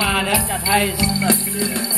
มาแล้วจะให้สำเร็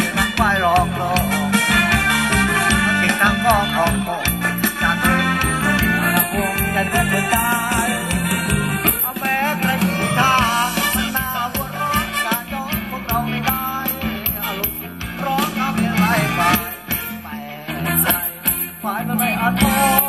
ไวายรองรองเก่งทางก็ของผมจากเรื่องมาละพวงจะรู้จะตายอามริกามันหน้าวัวร้นการย้อพวกเราไม่ได้อารมณ์ร้อนทเป็นไรไปแต่ใจคมันไม่อัดโต